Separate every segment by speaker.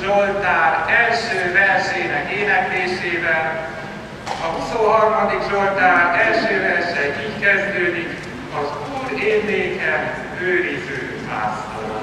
Speaker 1: Zsoltár első versének éneklésével. A
Speaker 2: 23. Zsoltár első verse így kezdődik, az Úr én nékem őriző pásztor.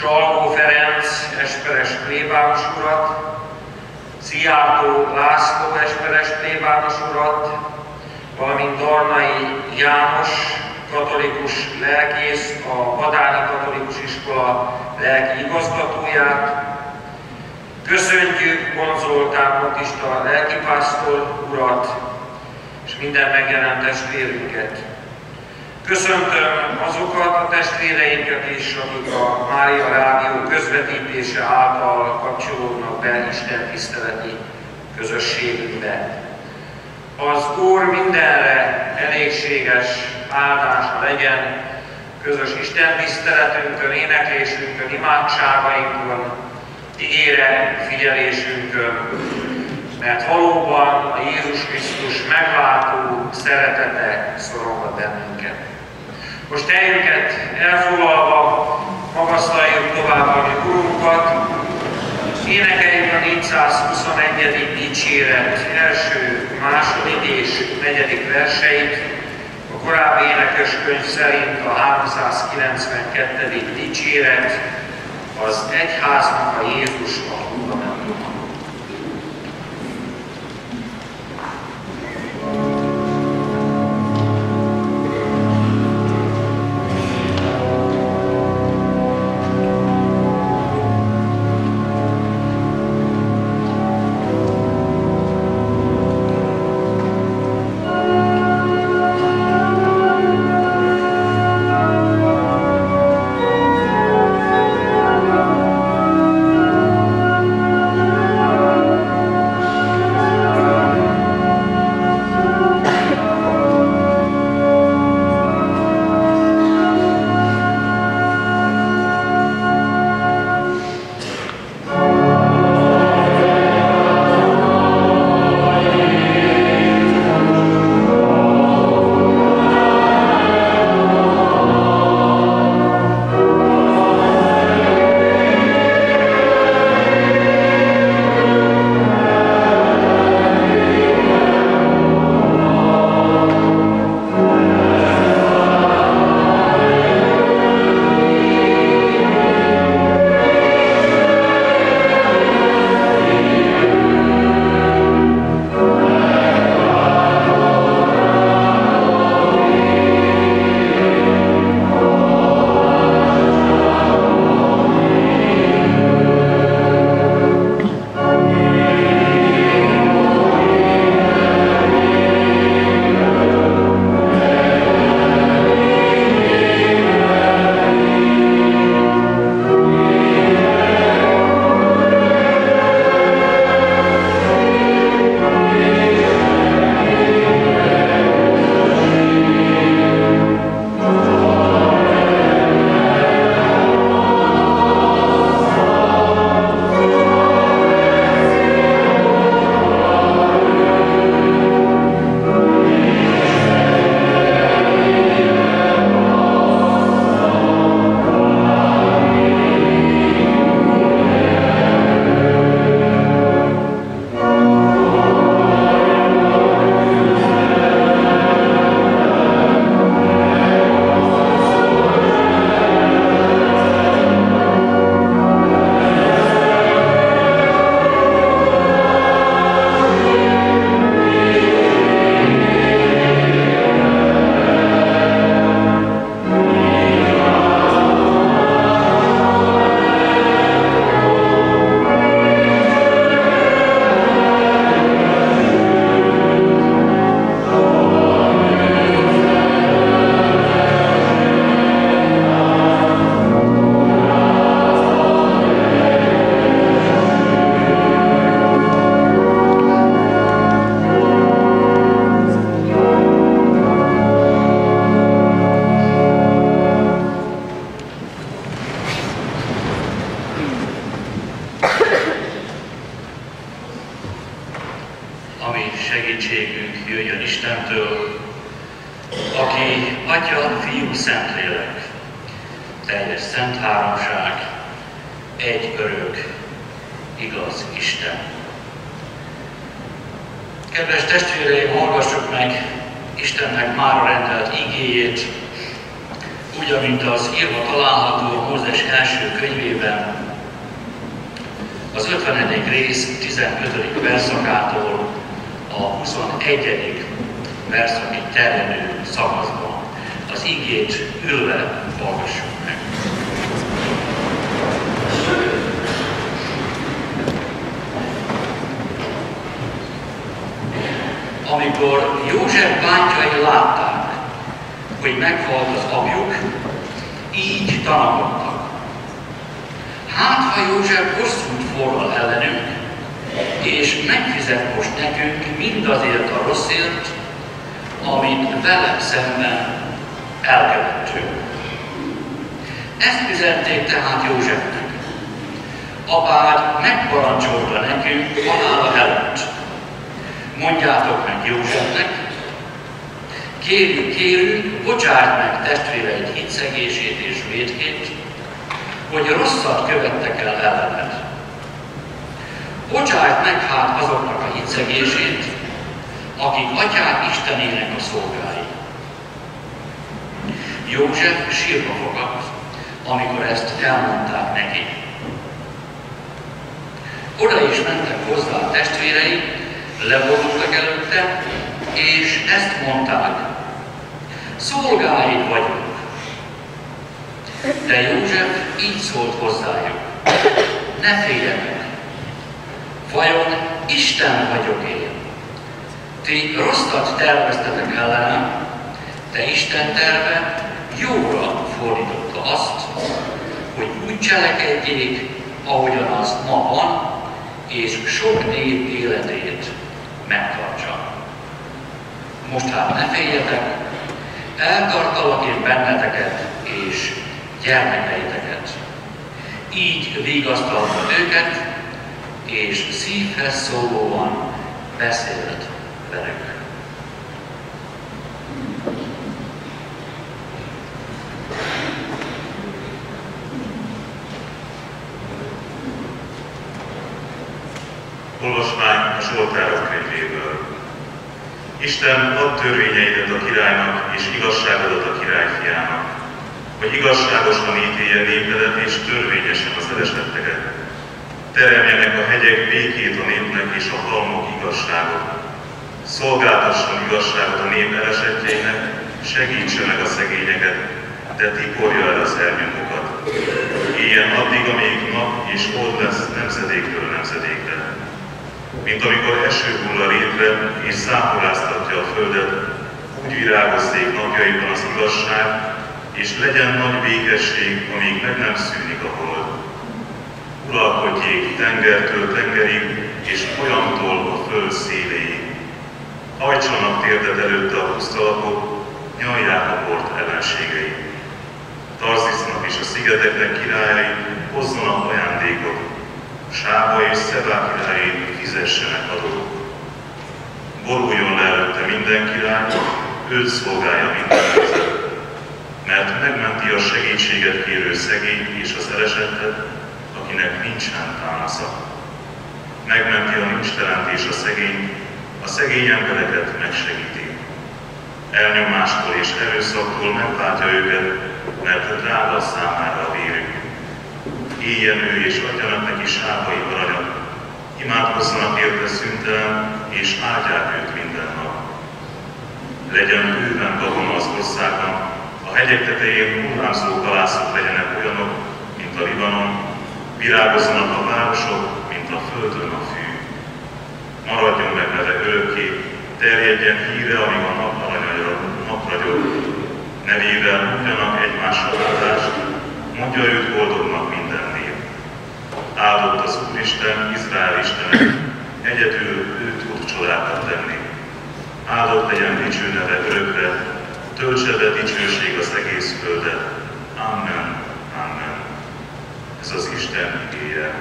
Speaker 1: Salgó Ferenc esperes plébános urat, Sziátó László esperes plébános urat, valamint Darnai János katolikus lelkész, a Badányi Katolikus Iskola lelki igazgatóját. Köszöntjük Konzoltán Batista lelkipásztor urat, és minden megjelent testvérünket. Köszöntöm azokat a testvéreinket is, akik a Mária Rádió közvetítése által kapcsolódnak be Isten tiszteleti közösségünkbe. Az Úr mindenre elégséges áldása legyen, közös Isten tiszteletünkön, éneklésünkön, imádságainkon, ígére figyelésünkön, mert valóban a Jézus Krisztus meglátó szeretete szorol bennünket. Most helyünket elfoglalva magasztaljuk tovább a mi Urunkat, énekeljük a 421. dicséret első, második és negyedik verseit, a korábbi énekeskönyv szerint a 392. dicséret, az egyháznak a Jézus a
Speaker 3: Amikor József bátyai látták, hogy meghalt az apjuk, így tanakodtak. Hát, ha József bosszút forral ellenünk, és megfizet most nekünk mindazért a rosszért, amit vele szemben elkövettünk. Ezt üzenték tehát Józsefnek. Apád megparancsolta nekünk halála előtt. Mondjátok meg Józsefnek, kérjük, kérjük, bocsájt meg testvéreid hitszegését és védkét, hogy rosszat követtek el ellened. Bocsájt meg hát azoknak a hitszegését, akik atyák Istenének a szolgái. József sírva fogadt, amikor ezt elmondták neki. Oda is mentek hozzá a testvérei, leborultak előtte, és ezt mondták, szolgáid vagyunk. De József így szólt hozzájuk, ne féljenek, vajon Isten vagyok én. Ti rosszat terveztetek ellenem, de Isten terve jóra fordította azt, hogy úgy cselekedjék, ahogyan az ma van, és sok nép életét megtartsa. Most hát ne féljetek, eltartalak én benneteket és gyermekeiteket. Így vigasztalta őket, és szívhez szólóan beszélt velük.
Speaker 4: Isten ad törvényeidet a királynak, és igazságodat a királyfiának, hogy igazságosan ítélje népedet és törvényesen az elesetteket. Teremjenek a hegyek békét a népnek és a halmok igazságot. Szolgáltasson igazságot a nép elesettjeinek, segítse meg a szegényeket, de tiporja el az elnyomokat. Ilyen addig, amíg nap és hold lesz nemzedéktől nemzedékre mint amikor eső hull a rétre és szápoláztatja a földet, úgy virágozzék napjaiban az igazság, és legyen nagy békesség, amíg meg nem szűnik a hold. Uralkodjék tengertől tengerig, és olyantól a föld széléig. Hajtsanak térdet előtte a pusztalapok, nyalják a port ellenségei. Tarzisznak és a szigeteknek királyai hozzanak ajándékot, Sába és Szebá királyai fizessenek adót. Boruljon le előtte minden király, őt szolgálja minden. Mert megmenti a segítséget kérő szegény és az elesettet, akinek nincsen pánasza. Megmenti a nincstelent és a szegény, a szegény embereket megsegíti. Elnyomástól és erőszaktól megváltja őket, mert drága számára a vérük. Éljen ő és adjanak neki sápai aranyat, imádkozzanak érte szüntelen, és áldják őt minden nap. Legyen bőven gabona az országban, a hegyek tetején hullámzó kalászok legyenek olyanok, mint a Libanon, virágozzanak a városok, mint a földön a fű. Maradjon meg neve örökké, terjedjen híre, amíg a nap aranyra napragyog. Nevével mondjanak egymásra áldást, mondja őt nép. Áldott az Úristen, Izrael Istene, egyedül ő tud csodákat tenni. Áldott legyen dicső neve örökre, töltse be dicsőség az egész földet. Amen. Amen. Ez az Isten igéje.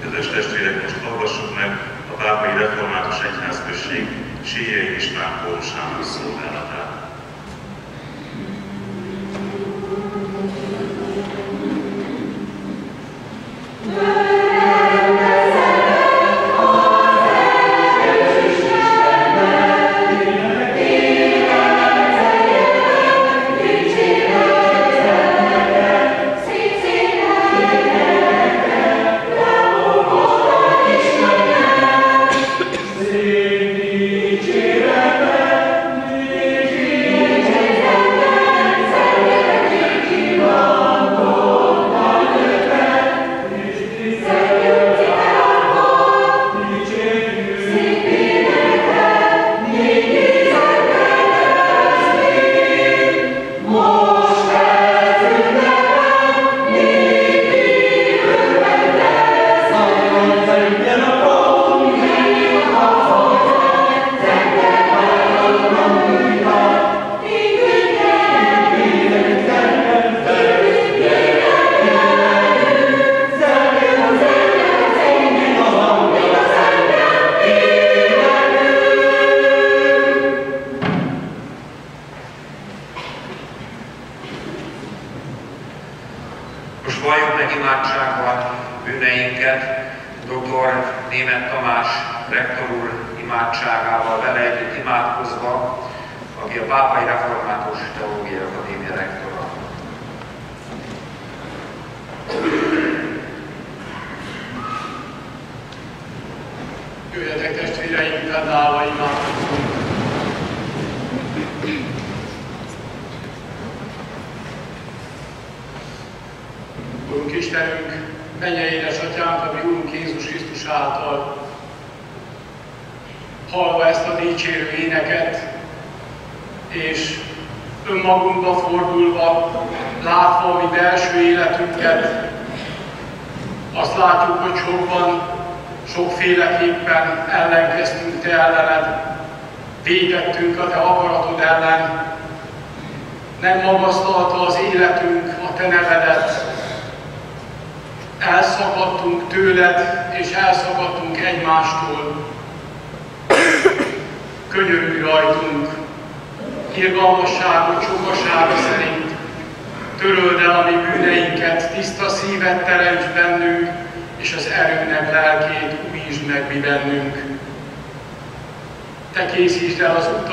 Speaker 4: Kedves testvérek, most hallgassuk meg a Pápai Református Egyházközség Síjai István kórusának szolgálatát.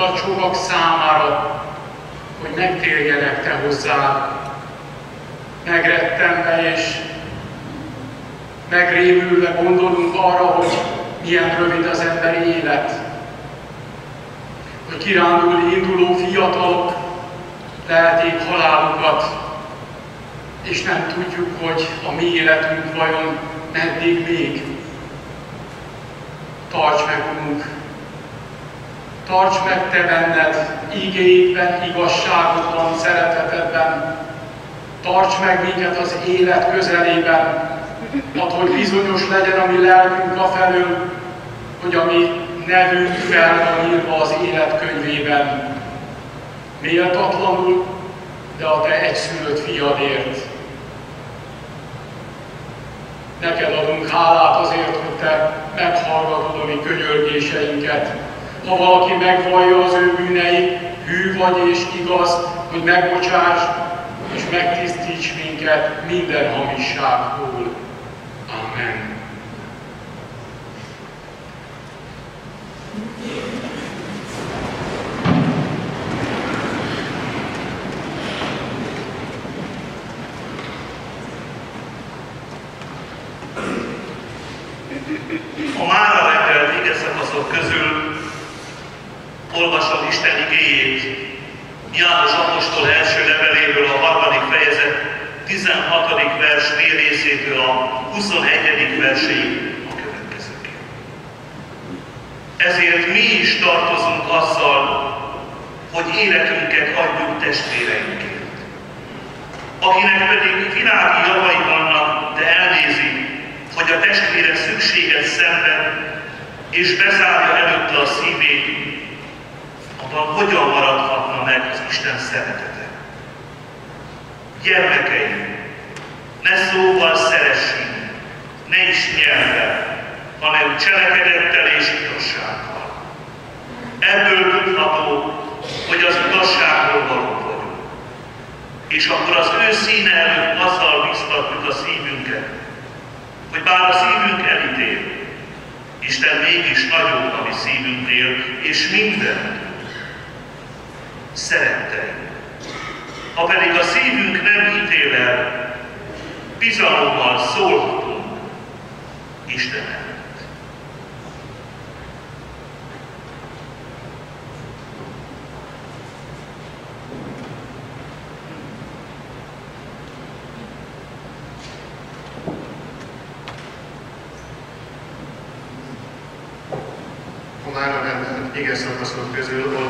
Speaker 5: Utat sokak számára, hogy megtérjenek Te hozzád, megrettenve és megrémülve gondolunk arra, hogy milyen rövid az emberi élet. Hogy kirándulni induló fiatalok lehetik halálukat, és nem tudjuk, hogy a mi életünk vajon meddig még. Tarts meg, Urunk! Tarts meg Te benned, igéidben, igazságodban, szeretetedben. Tarts meg minket az élet közelében, Add, hogy bizonyos legyen a mi lelkünk a felől, hogy a mi nevünk fel van írva az élet könyvében. Méltatlanul, de a Te egyszülött fiadért. Neked adunk hálát azért, hogy Te meghallgatod a mi könyörgéseinket. Ha valaki megvallja az ő bűneit, hű vagy és igaz, hogy megbocsáss és megtisztíts minket minden hamisságból. Amen.
Speaker 6: A mára reggel igeszakaszok közül olvasom Isten igéjét, János Apostol első leveléből a harmadik fejezet 16. vers B részétől a 21. verséig a következőké. Ezért mi is tartozunk azzal, hogy életünket adjuk testvéreinkért. Akinek pedig világi javai vannak, de elnézi, hogy a testvére szükséget szenved, és bezárja előtte a szívét, abban hogyan maradhatna meg az Isten szeretete? Gyermekeim, ne szóval szeressünk, ne is nyelvvel, hanem cselekedettel és igazsággal. Ebből tudható, hogy az igazságról való vagyunk. És akkor az ő színe előtt azzal biztatjuk a szívünket, hogy bár a szívünk elítél, Isten mégis nagyobb a mi szívünknél, és minden szeretteink. Ha pedig a szívünk nem ítél el, bizalommal szólhatunk Isten előtt.
Speaker 7: A mára rendelt ige szakaszok közül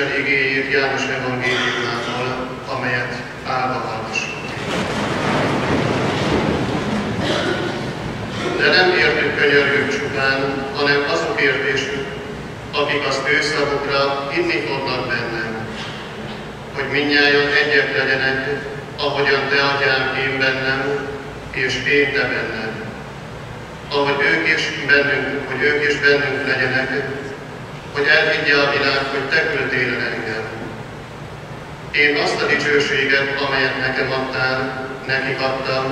Speaker 7: Isten igéjét János evangéliumától, amelyet állva hallgassuk. De nem értük könyörgők csupán, hanem azokért is, akik az ő szavukra hinni fognak bennem, hogy minnyáján egyek legyenek, ahogyan te atyám én bennem, és én te benned. Ahogy ők is bennünk, hogy ők is bennünk legyenek, hogy elhiggye a világ, hogy te küldtél el engem. Én azt a dicsőséget, amelyet nekem adtál, nekik adtam,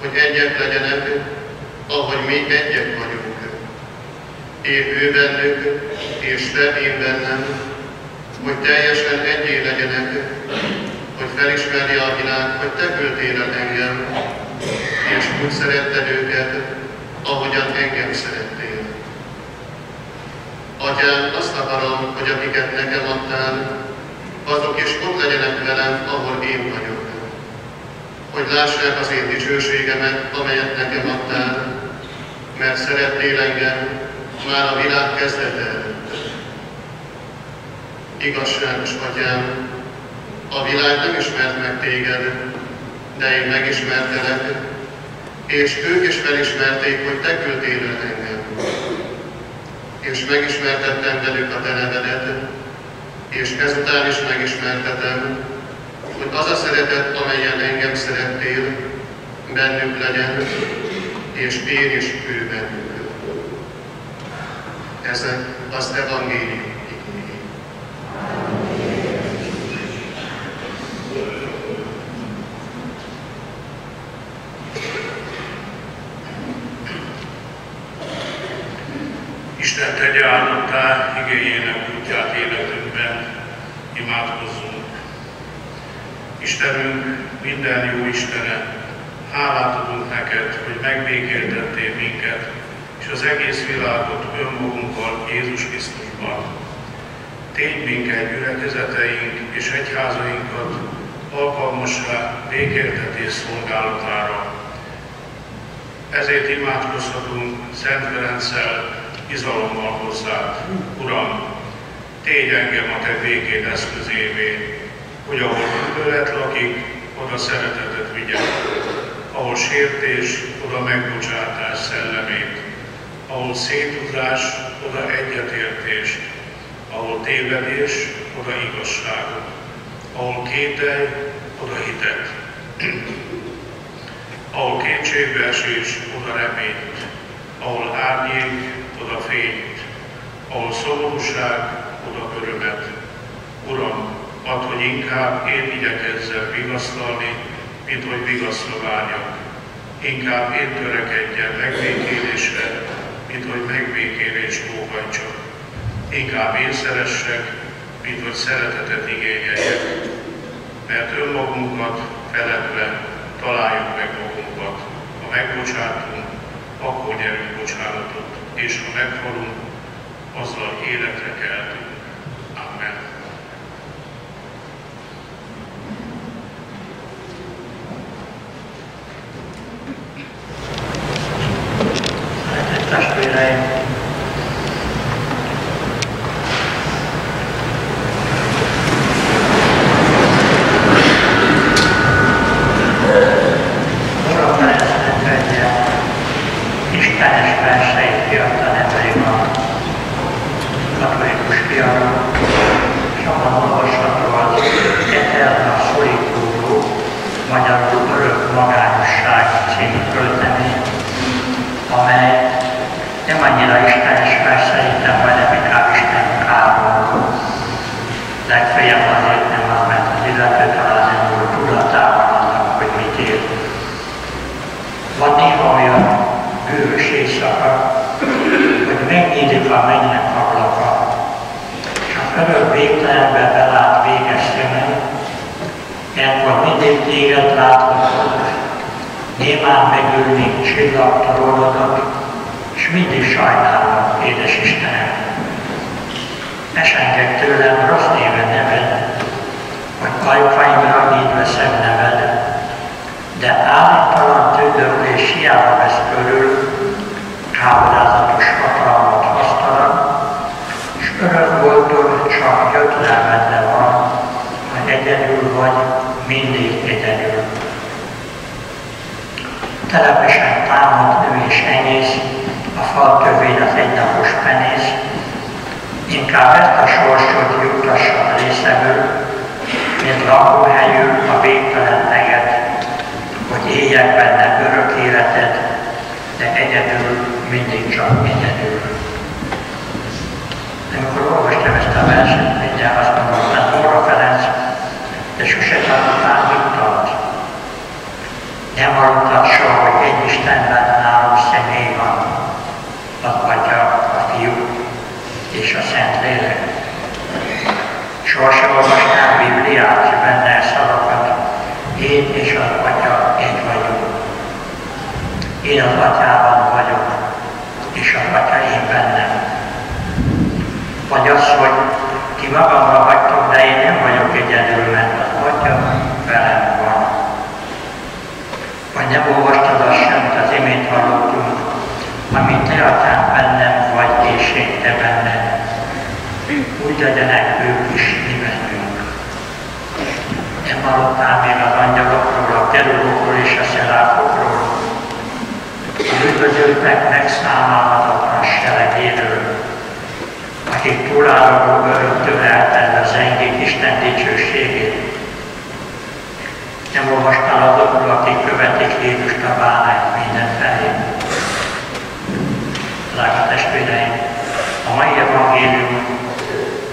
Speaker 7: hogy egyek legyenek, ahogy mi egyek vagyunk. Én ő bennük, és te én bennem, hogy teljesen egyé legyenek, hogy felismerje a világ, hogy te küldtél el engem, és úgy szeretted őket, ahogyan engem szerettél. Atyám, azt akarom, hogy akiket nekem adtál, azok is ott legyenek velem, ahol én vagyok. Hogy lássák az én dicsőségemet, amelyet nekem adtál, mert szerettél engem már a világ kezdete Igazságos Atyám, a világ nem ismert meg téged, de én megismertelek, és ők is felismerték, hogy te küldtél engem. És megismertettem velük a te nevedet, és ezután is megismertetem, hogy az a szeretet, amelyen engem szerettél, bennük legyen, és én is ő bennük. Ezek az evangélium
Speaker 8: Isten tegye áldottá igényének útját életünkben, imádkozzunk. Istenünk, minden jó Istene, hálát adunk neked, hogy megbékéltettél minket, és az egész világot önmagunkkal Jézus Krisztusban. Tégy minket gyülekezeteink és egyházainkat alkalmassá békéltetés szolgálatára. Ezért imádkozhatunk Szent Ferenccel, izalommal hozzád. Uram, tégy engem a Te békéd eszközévé, hogy ahol gyűlölet lakik, oda szeretetet vigyek, ahol sértés, oda megbocsátás szellemét, ahol szétudás, oda egyetértést, ahol tévedés, oda igazságot, ahol kételj, oda hitet, ahol kétségbeesés, oda reményt, ahol árnyék, oda fényt, ahol szomorúság, oda örömet. Uram, add, hogy inkább én igyekezzem vigasztalni, mint hogy vigaszra várjak. Inkább én törekedjen megbékélésre, mint hogy megbékélést óhajtsak. Inkább én szeressek, mint hogy szeretetet igényeljek. Mert önmagunkat feledve találjuk meg magunkat. Ha megbocsátunk, akkor nyerünk bocsánatot és ha meghalunk, azzal életre keltünk. magyar
Speaker 9: örök magányosság című költemény, amely nem annyira istenes, mert szerintem majdnem inkább Isten káról. Legfeljebb azért nem az, mert az illető talán nem volt tudatában annak, hogy mit ír. Van néha olyan bűvös éjszaka, hogy megnyílik a mennek ablaka, és a fölök én téged láthatlak. Némán megülnénk csillagtalódnak, és mindig sajnálom, édes Istenem. Esenged tőlem rossz néven neved, vagy kajfaimra mind veszem neved, de állandóan és hiába vesz körül, kábrázatos hatalmat hasztanak, és örök voltól csak jött nevedre van, hogy egyedül vagy mindig telepesen támad ő és enyész, a fal tövén az egynapos penész, inkább ezt a sorsot juttassa a részevő, mint lakóhelyül a végtelen teget, hogy éljek benne örök életet, de egyedül, mindig csak egyedül. Amikor olvastam ezt a verset, mindjárt azt mondom, hogy nem Dóra Ferenc, de sose tanultál mit tart. Nem hallottad Sose olvastál Bibliát, benne szavakat. Én és az Atya egy vagyok. Én az Atyában vagyok, és az Atya én bennem. Vagy az, hogy ti magamra vagytok, de én nem vagyok egyedül, mert az Atya velem van. Vagy nem olvastad azt sem, amit az imént hallottunk, amit te atyám bennem vagy, és én te benned. Úgy legyenek ők is mi bennünk. Nem hallottál még az angyalokról, a kerulokról és a szeráfokról, az üdvözöltek megszámálhatatlan seregéről, akik túlálló öröktől eltel az zengék Isten dicsőségét. Nem olvastál azokról, akik követik Jézust a bánányt minden felé. Drága testvéreim, a mai evangélium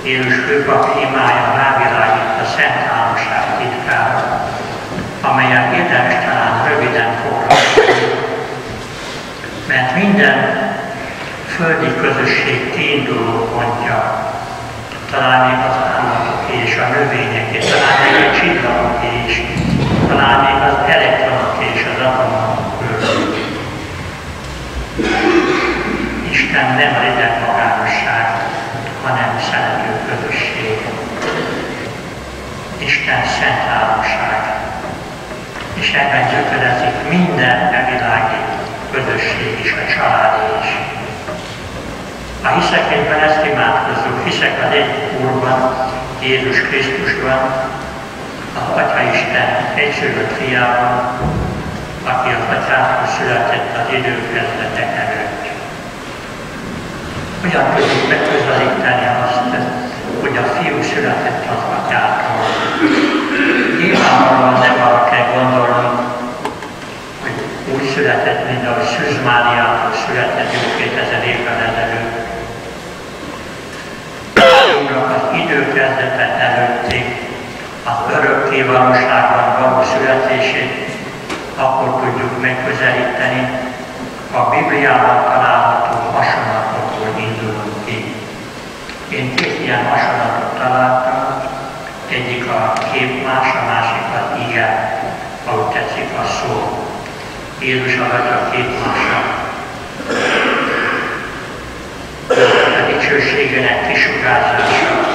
Speaker 9: Jézus főpap imája rávilágít a Szent Háromság amelyen érdemes talán röviden foglalkozni. Mert minden földi közösség kiinduló pontja, talán még az állatok és a növényeké, talán még a csillagok is, talán még az elektronok és az atomok Isten nem legyen magánosság, hanem szerető közösség. Isten szent háromság. És ebben gyökerezik minden evilági közösség is, a család is. A hiszeképpen ezt imádkozunk, hiszek az egy Úrban, Jézus Krisztusban, az Atya Isten egyszülött fiában, aki az Atyától született az időkezdetek előtt. Hogyan tudjuk megközelíteni azt, hogy a fiú született az Atyától? Nyilvánvalóan nem arra kell gondolnunk, hogy úgy született, mint ahogy Szűz Máriától született jó 2000 évvel ezelőtt. Az időkezdete előtti az örökké valóságban való születését akkor tudjuk megközelíteni, a Bibliában található ki. Én két ilyen hasonlatot találtam, egyik a képmás, a másik az ige, ahogy tetszik a szó. Jézus alatt a képmása. A dicsőségének kisugárzása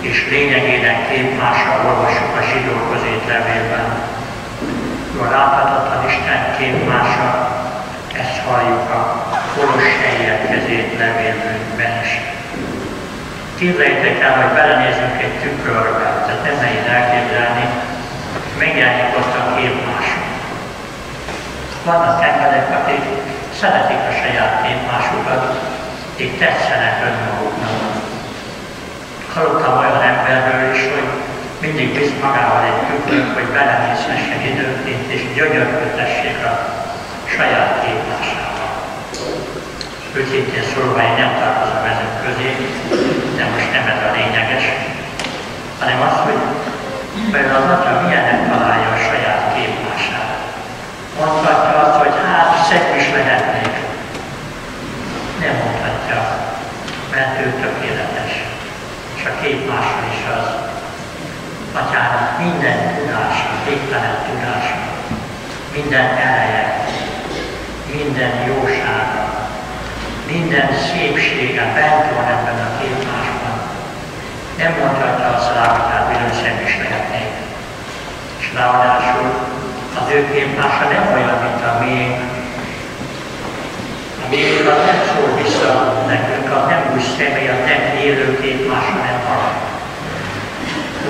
Speaker 9: és lényegének képmása olvasjuk a zsidó közét levélben. A láthatatlan Isten képmása, ezt halljuk a Kolosseiek kezét levélben is. Képzeljétek el, hogy belenézünk egy tükörbe, tehát nem nehéz elképzelni, megjelenik ott a képmása. Vannak emberek, akik szeretik a saját képmásukat, akik tetszenek önmaguknak. Hallottam olyan emberről is, hogy mindig visz magával egy tükör, hogy belenézhessen időnként, és gyönyörködhessék a saját képmásával. Őszintén szólva én nem tartozom ezek közé, de most nem ez a lényeges, hanem az, hogy például az atya milyennek találja a saját képmását. Mondhatja azt, hogy hát szebb is lehetnék. Nem mondhatja, mert ő tökéletes. És a képmása is az. Atyának minden tudása, végtelen tudása, minden ereje, minden jósága, minden szépsége bent van ebben a képmásban. Nem mondhatja azt hogy hát bizony szebb is lehetnék. És ráadásul az ő képmása nem olyan, mint a miénk. A miénk az nem szól vissza nekünk, az nem úgy személy, az nem élő képmása, nem halad.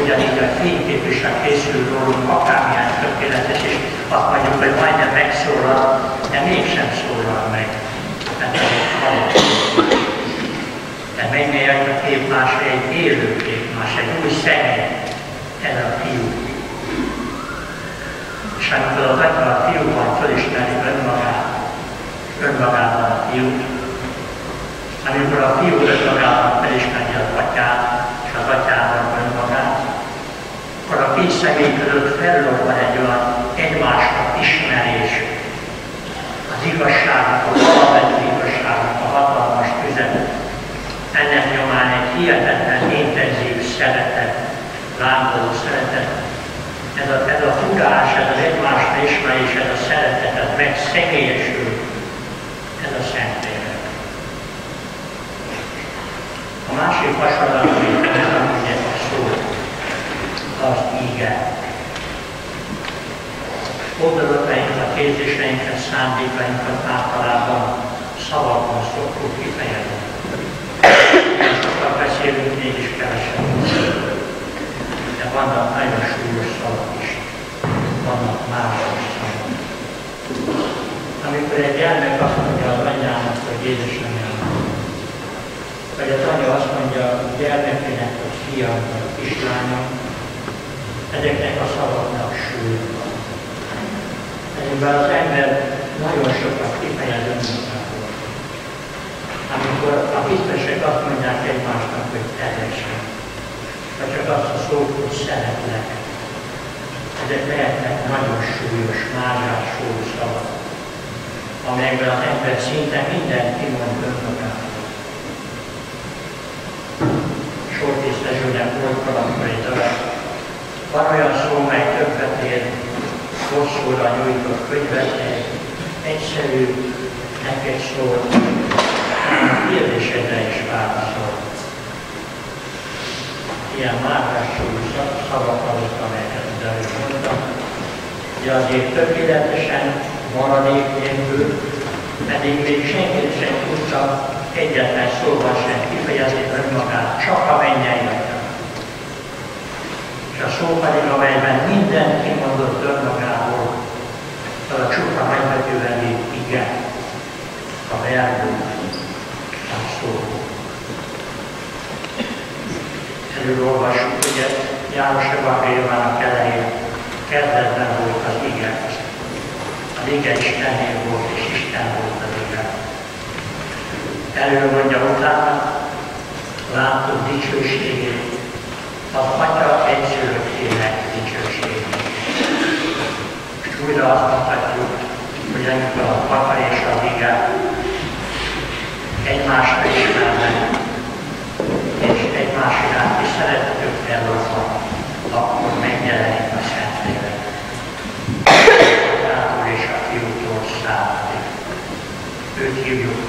Speaker 9: Ugyanígy a fénykép is, ha készül rólunk, akármilyen tökéletes, és azt mondjuk, hogy majdnem megszólal, de mégsem szólal meg. Mert De mennyire a képmás egy élő képmás, egy új személy, ez a fiú. És amikor az atya a fiúban fölismeri önmagát, önmagában a fiút, amikor a fiú önmagában felismeri az atyát, és az atyában önmagát, akkor a két személy között felrobban egy olyan egymásnak ismerés, az igazságnak, a valamennyi hatalmas üzenet. Ennek nyomán egy hihetetlen intenzív szeretet, lángoló szeretet, ez a, ez a tudás, ez az egymásra ismerés, ez a szeretet, ez meg szegélyesül, ez a Szentlélek. A másik hasonlat, amit nem a szó, az íge. Gondolatainkat, érzéseinket, szándékainkat általában szavakon szoktuk kifejezni. Sokat beszélünk, mégis kevesebb de vannak nagyon súlyos szavak is, vannak mások szavak. Amikor egy gyermek azt mondja az anyjának, hogy édesanyám, vagy az anya azt mondja a gyermekének, hogy fiam, vagy kislányom, ezeknek a szavaknak súly van. Ezekben az ember nagyon sokat kifejez önmagáról. Amikor a biztosok azt mondják egymásnak, hogy teljesen vagy csak azt a szót, hogy szeretlek. Ezek lehetnek nagyon súlyos, mázsás szavak, amelyekben az ember szinte mindent kimond önmagáról. Sortész Ezsőnek volt valamikor egy darab. Van olyan szó, mely többet ér, hosszúra nyújtott könyvet, egy egyszerű, neked szól, kérdésedre is válaszol. Ilyen márkású szavak azok, amelyeket az előbb mondtam. De azért tökéletesen maradék nélkül, pedig még senki sem tudta egyetlen szóval sem kifejezni önmagát, csak a mennyei És a szó pedig, amelyben minden kimondott önmagából, az a csupa nagybetűvel igen, a verbum, a szó keresztül olvassuk, ugye János Evangéliumának elején kezdetben volt az ige. Az ige Istennél volt, és Isten volt az ige. Elő mondja utána, láttuk dicsőségét, az Atya egyszülöttének dicsőségét. És újra azt mondhatjuk, hogy amikor az Atya és az ige egymásra ismernek, és egymás iránti szeretetük elrozva, akkor megjelenik a Szentlélek. Atyától és a fiútól származik. Őt hívjuk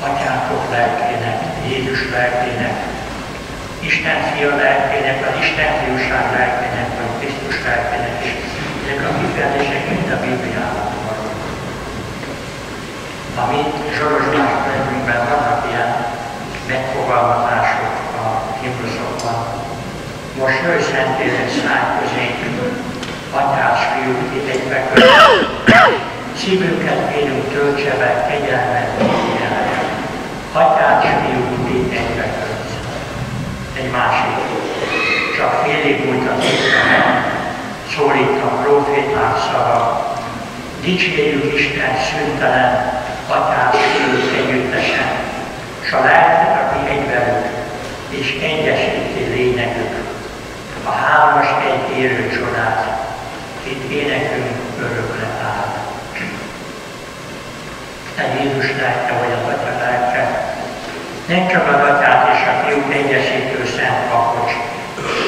Speaker 9: Atyátok lelkének, Jézus lelkének, Isten fia lelkének, az Isten fiúság lelkének, vagy Krisztus lelkének, és ezek a kifejezések mind a Bibliában vannak. Amit Zsorosbás vannak ilyen megfogalmazások a himnuszokban. Most nő Szentlélek száll közénk, atyás fiúk itt egybe Szívünket kérünk töltse be kegyelmet jelenleg. Atyás fiúk itt egybe Egy másik. Csak félig múlt az Isten, szólít a proféták szava. Dicsérjük Isten szüntelen, atyás fiúk együttesen, s a lelket, aki egyvelük, és egyesíti lényegük. A hármas egy érő csodát, itt énekünk örökre áll. Te Jézus lelke vagy az Atya lelke, nem csak az Atyát és a Fiút egyesítő Szent Pakocs,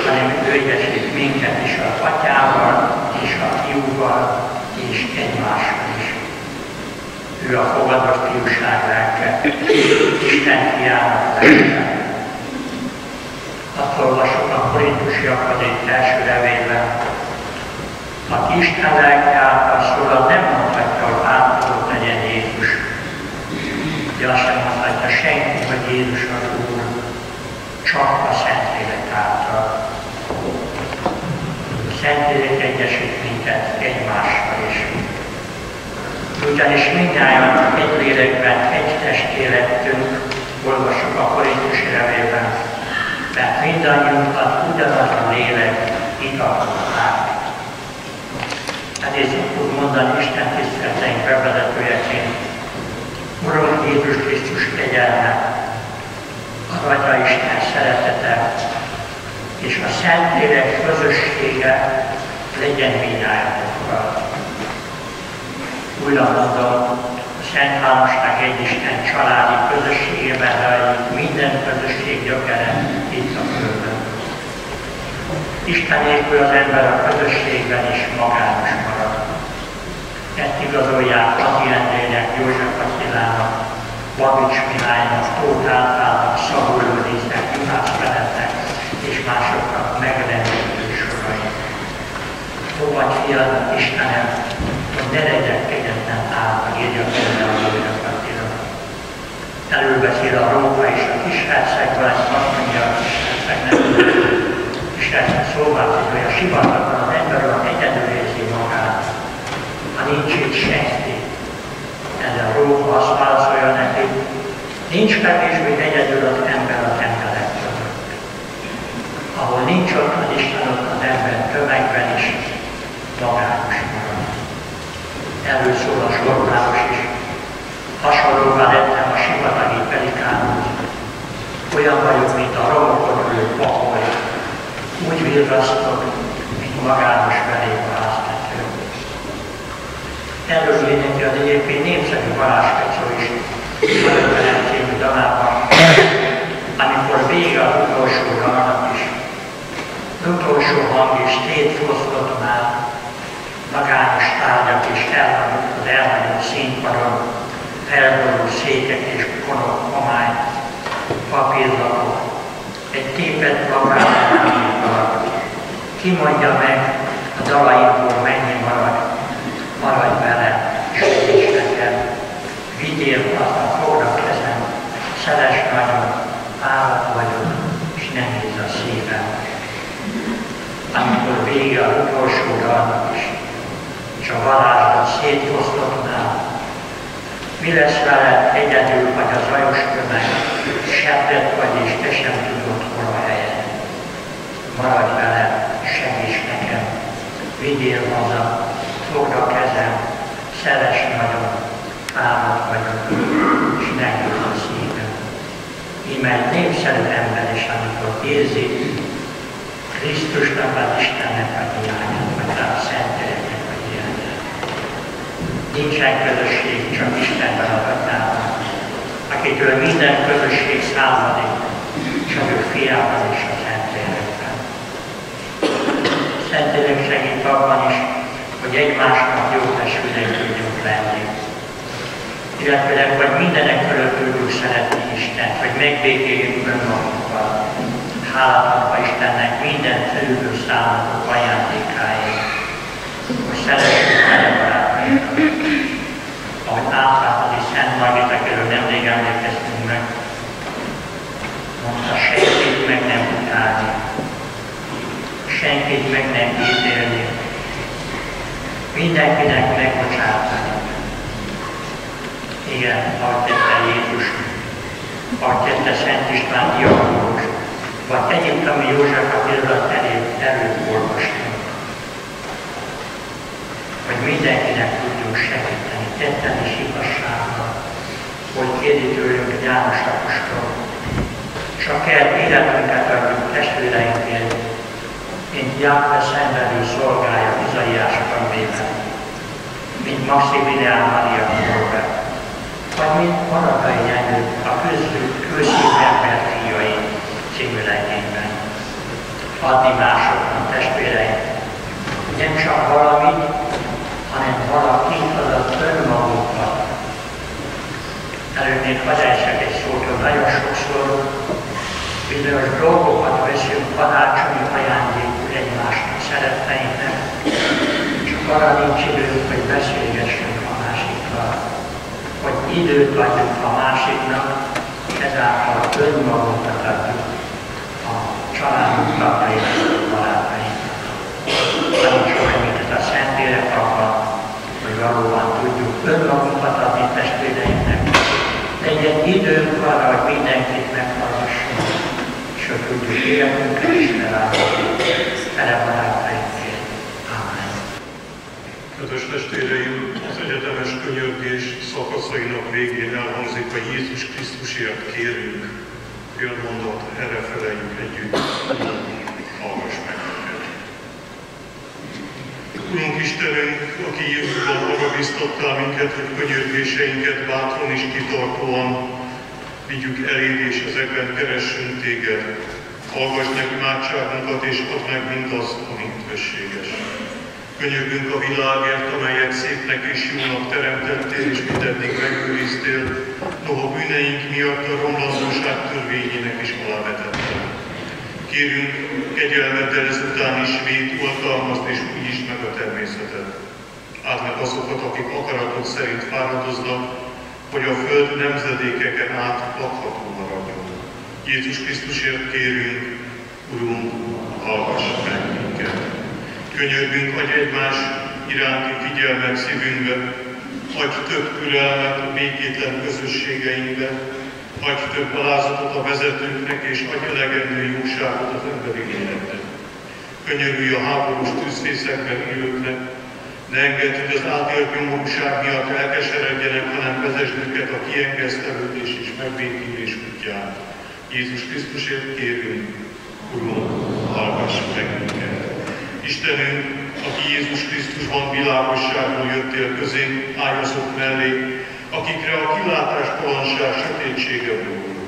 Speaker 9: hanem ő egyesít minket is az Atyával és a Fiúval és egymással is. Ő a fogadott fiúság lelke, Isten fiának lelke. Azt olvasok a korintusiakhoz egy első levélben. Aki Isten lelke által szólal, nem mondhatja, hogy átadott legyen Jézus. De azt mondhatja senki, hogy Jézus az Úr, csak a Szentlélek által. A Szentlélek egyesít minket egymással is ugyanis mindjárt egy lélekben, egy testé lettünk, olvasok a korintusi levélben, mert mindannyiunkat ugyanaz a lélek igazolt át. Ezért szoktuk mondani Isten tiszteleteink bevezetőjeként, Uram Jézus Krisztus kegyelme, a Atya Isten szeretete és a Szentlélek közössége legyen mindjárt újra mondom, a Szent Háromság egy Isten családi közösségében rejlik minden közösség gyökere itt a Földön. Isten nélkül az ember a közösségben is magános marad. Ezt igazolják Adi Endrének, József Attilának, Babics Mihálynak, Tóth Általnak, Szabó Lőnésznek, Juhász Feletnek és másoknak megrendező sorai. Fogadj fiadat Istenem, hogy ne legyek kegyetlen által, írja például József Attila. Előbeszél a Róma és a kis hercegben, azt mondja a kis hercegnek, és ezt szóval, hogy a sivatagban az ember olyan egyedül érzi magát, nincs itt senki. A Róma azt válaszolja neki, nincs kevésbé egyedül az ember az emberek között. Ahol nincs ott az Isten, ott az ember tömegben is magános marad. Erről a sorváros is. Hasonlóvá lettem a sivatagi pelikánhoz. Olyan vagyok, mint a romokon ülő paholy. Úgy virrasztok, mint magános belé háztető. Erről lényegi az egyébként népszerű varázskacó is, a című dalában, amikor vége az utolsó dalnak is. Az utolsó hang is szétfosztott már, magányos tárgyak is elhagyott az elhagyott színpadon, felboruló székek és konok, homály, papírlapok, egy képet magában Ki mondja meg, a dalaimból mennyi marad, maradj vele, és aztán a kezem, szeres nagyon, fáradt vagyok, és nehéz a szívem. Amikor vége a utolsó dalnak is, és a varázslat szétfosztottnál, mi lesz vele egyedül vagy a zajos tömeg, sebdet vagy és te sem tudod hol a helyed. Maradj vele, segíts nekem, vigyél haza, fogd a kezem, szeres nagyon, fáradt vagyok, és nehéz a szívem. Íme népszerű ember is, amikor érzi, Krisztusnak az Istennek a hiányát, vagy a Szentléleknek a hiányát. Nincsen közösség, csak Istenben a atyában, akitől minden közösség számadik, csak ő fiában és a Szentlélekben. Szentlélek segít abban is, hogy egymásnak jó testvérek tudjunk lenni. Illetve, hogy mindenek fölött tudjuk szeretni Istent, hogy megbékéljünk önmagunkkal. Hálát adva Istennek minden felülő számatok ajándékáért, hogy szeressük vele barátainkat. Ahogy átlátani Szent Margit, akiről nemrég emlékeztünk meg, mondta, senkit meg nem utálni, senkit meg nem ítélni, mindenkinek megbocsátani. Igen, ahogy tette Jézus, ahogy tette Szent István Diakonus, vagy egyiptomi József Attila terét előtt olvastunk. Hogy mindenkinek tudjunk segíteni, tetten és igazsággal, hogy kéri tőlünk János Apostol. Csak kell életünket adjuk testvéreinkért, mint Jákve szenvedő szolgája Izaiás könyvében, mint Maximilián Maria Korbe, vagy mint Maratai Jenő a közszív ember fiai című regényben. Adni másoknak, testvéreim, nem csak valamit, hanem valakit, azaz önmagunkat. Előbb még hadd egy szót, hogy nagyon sokszor bizonyos dolgokat veszünk karácsonyi ajándékul egymásnak, szeretteinknek, csak arra nincs időnk, hogy beszélgessünk a másikkal, hogy időt adjuk a másiknak, és ezáltal önmagunkat adjuk a családunk tagjainak, a barátainknak. Nagyon ez a Szentlélek akar, hogy valóban tudjuk önmagunkat adni testvéreinknek. Legyen időnk arra, hogy mindenkit meghallgassunk, és hogy tudjuk életünket is felállni. Fele barátainkért. Amen.
Speaker 10: Kedves testvéreim, könyörgés szakaszainak végén elhangzik a Jézus Krisztusért kérünk. Félmondat, erre feleljük együtt. Hallgass meg minket. Urunk Istenünk, aki Jézusban arra biztattál minket, hogy könyörgéseinket bátran és kitartóan vigyük eléd, és ezekben keressünk téged. Hallgass meg imádságunkat, és add meg mindazt, ami üdvösséges. Könyörgünk a világért, amelyet szépnek és jónak teremtettél, és mit eddig megőriztél, noha bűneink miatt a romlandóság törvényének is alávetettél. Kérünk, kegyelmeddel ezután is véd, oltalmazd és úgyis meg a természetet. Áld meg azokat, akik akaratod szerint fáradoznak, hogy a Föld nemzedékeken át lakható maradjon. Jézus Krisztusért kérünk, Urunk, hallgass meg minket. Könyörgünk, adj egymás iránti figyelmet szívünkbe, adj több türelmet a békétlen közösségeinkbe, adj több alázatot a vezetőknek, és adj elegendő jóságot az emberi életnek. Könyörülj a háborús tűzfészekben élőknek, ne engedd, hogy az átélt nyomorúság miatt elkeseredjenek, hanem vezesd őket a kiengesztelődés és megbékülés útján. Jézus Krisztusért kérünk, Urunk, hallgass meg minket. Istenünk, aki Jézus Krisztusban világosságból jöttél közénk, állj azok mellé, akikre a kilátástalanság sötétsége volt.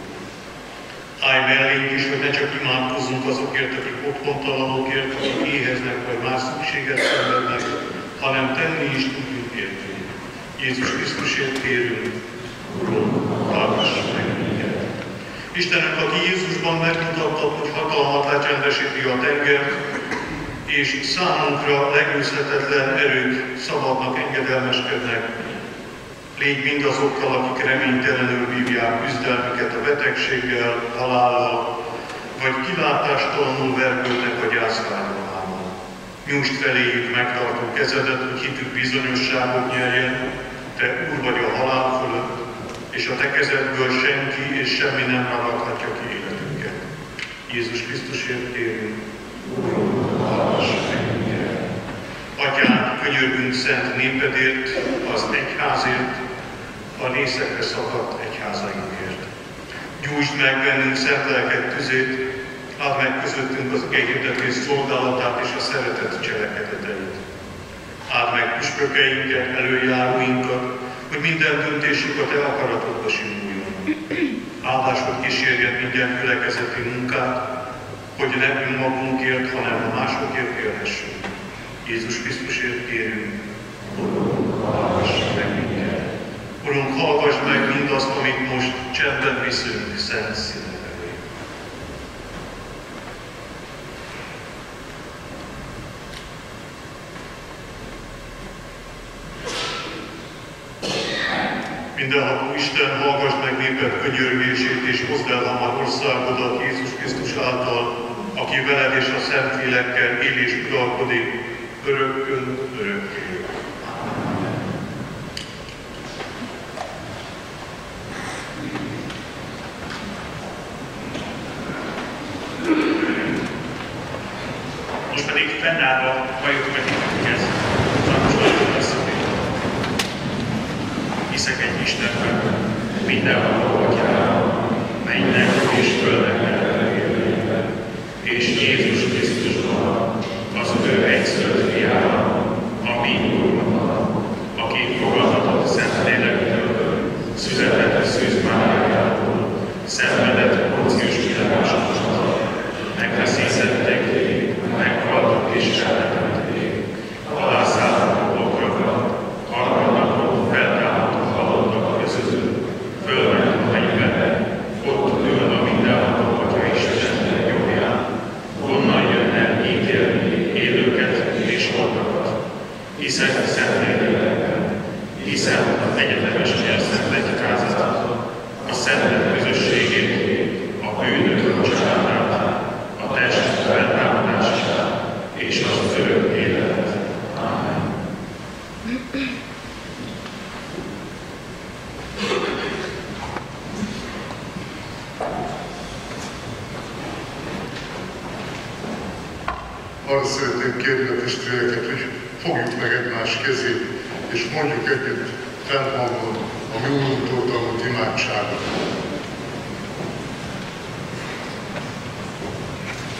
Speaker 10: Állj mellénk is, hogy ne csak imádkozzunk azokért, akik otthontalanokért, akik éheznek vagy más szükséget szenvednek, hanem tenni is tudjuk értünk. Jézus Krisztusért kérünk, Urunk, hallgass meg minket. Istenünk, aki Jézusban megmutatta, hogy hatalmat lecsendesíti a tengert, és számunkra legőzhetetlen erők szabadnak engedelmeskednek. Légy mindazokkal, akik reménytelenül vívják küzdelmüket a betegséggel, halállal, vagy kilátástalanul vergődnek a gyászvállalmában. Nyújtsd feléjük megtartó kezedet, hogy hitük bizonyosságot nyerjen, te Úr vagy a halál fölött, és a te kezedből senki és semmi nem ragadhatja ki életünket. Jézus Krisztusért kérünk, Meg minket. Atyánk, könyörgünk szent népedért, az egyházért, a részekre szakadt egyházainkért. Gyújtsd meg bennünk szent lelked tüzét, add meg közöttünk az igényhirdetés szolgálatát és a szeretet cselekedeteit. Áld meg püspökeinket, előjáróinkat, hogy minden döntésük a Te akaratodba simuljon. Áldásod kísérjen minden gyülekezeti munkát, hogy ne önmagunkért, hanem a másokért élhessünk. Jézus Krisztusért kérünk, Urunk, hallgass meg minket. Urunk, hallgass meg mindazt, amit most csendben viszünk szent színed Mindenható Isten, hallgass meg néped könyörgését, és hozd el hamar országodat Jézus Krisztus által, aki veled és a Szentlélekkel él és uralkodik, örökkön örökké.
Speaker 11: Most pedig fennállva valljuk meg hitünket, tanúsítunk lesz Hiszek egy Istenben, mindenhol atyában, mennek és földnek és Jézus Krisztusban, az ő egyszülött fiával, a mi Úrban, aki fogadhatott Szent Lélektől, született Szűz Máriából, szenvedett Porcius Pilátusostól, megfeszítettek, meghaltak és eltemették, alászálltak okra, harmadnapon feltámadt a halottak között, fölment a mennybe, ott ül a mindenható Atya Isten jobbján, onnan jön el ítélni élőket és holtakat. Hiszen a Szentlélekben, hiszen az egyetemes nyerszent egyházat, a szentek közösségét, a bűnök bocsánatát, a test feltámadását és az örök életet. Amen.
Speaker 12: Arra szeretném kérni a testvéreket, hogy fogjuk meg egymás kezét, és mondjuk együtt fennhangon a mi úrunktól tanult imádságot.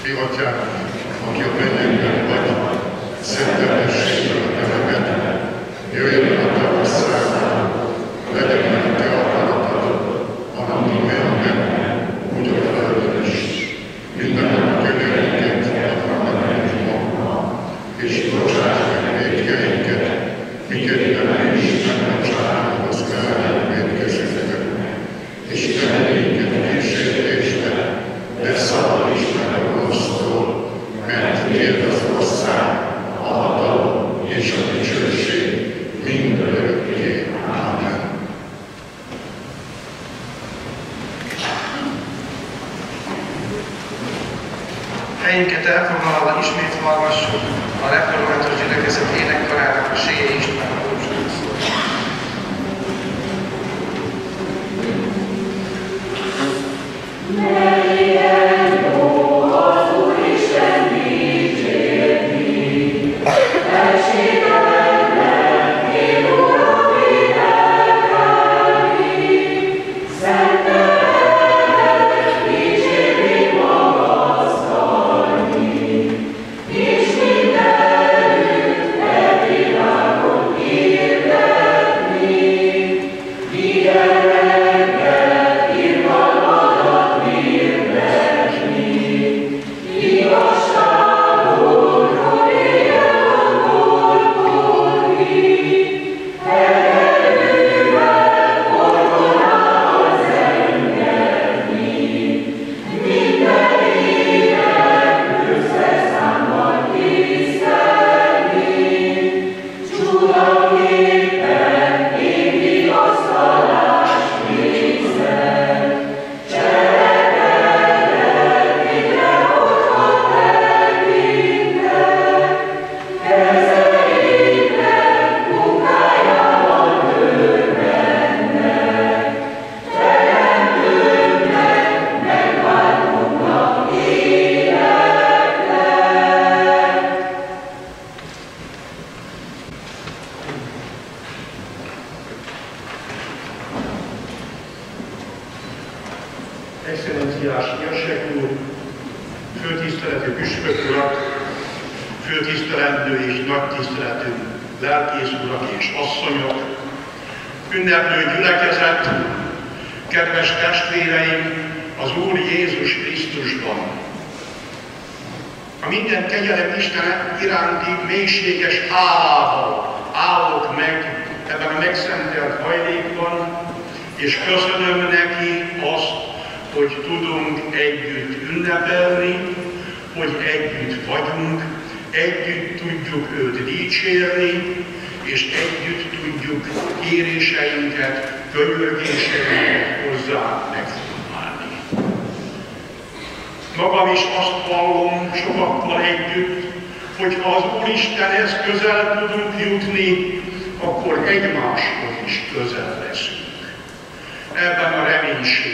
Speaker 12: Mi atyánk, aki a mennyekben vagy, szenteltessék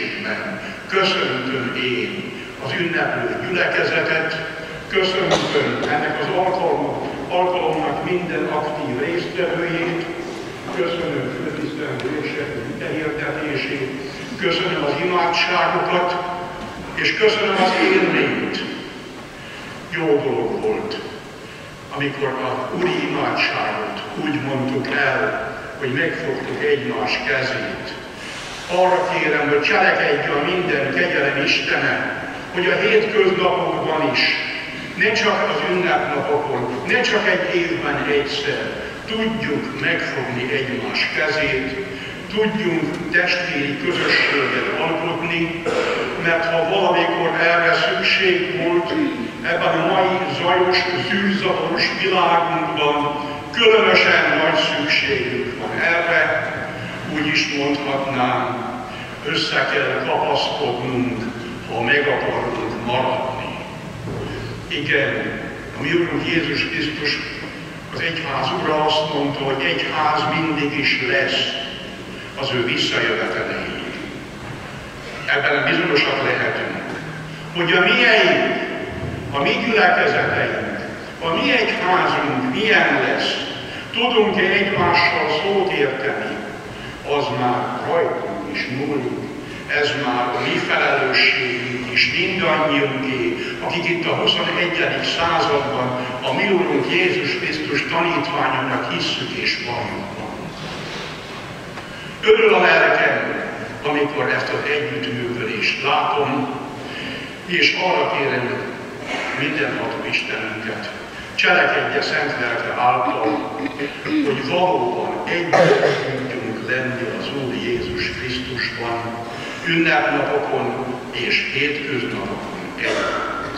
Speaker 13: reménységben köszöntöm én az ünneplő gyülekezetet, köszöntöm ennek az alkalomnak, alkalomnak minden aktív résztvevőjét, köszönöm főtisztelendő érsekünk hirdetését, köszönöm az imádságokat, és köszönöm az élményt. Jó dolog volt, amikor a Úri imádságot úgy mondtuk el, hogy megfogtuk egymás kezét, arra kérem, hogy cselekedj a minden kegyelem Istene, hogy a hétköznapokban is, ne csak az ünnepnapokon, ne csak egy évben egyszer, tudjuk megfogni egymás kezét, tudjunk testvéri közösséget alkotni, mert ha valamikor erre szükség volt, ebben a mai zajos, zűrzavaros világunkban különösen nagy szükségünk van erre, úgy is mondhatnám, össze kell kapaszkodnunk, ha meg akarunk maradni. Igen, a mi Úrunk Jézus Krisztus az egyház ura azt mondta, hogy egyház mindig is lesz az ő visszajöveteleig. Ebben bizonyosak lehetünk, hogy a mieink, a mi gyülekezeteink, a mi egyházunk milyen lesz, tudunk-e egymással szót érteni, az már rajtunk is múlik. Ez már a mi felelősségünk is mindannyiunké, akik itt a 21. században a mi Úrunk Jézus Krisztus tanítványának hisszük és valljuk Örül a lelkem, amikor ezt az együttműködést látom, és arra kérem mindenható Istenünket, cselekedje szent lelke által, hogy valóban együtt lenni az Úr Jézus Krisztusban, ünnepnapokon és hétköznapokon együtt.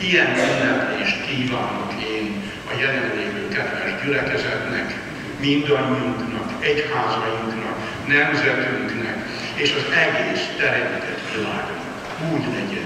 Speaker 13: Ilyen ünneplést kívánok én a jelenlévő kedves gyülekezetnek, mindannyiunknak, egyházainknak, nemzetünknek és az egész teremtett világnak. Úgy legyen.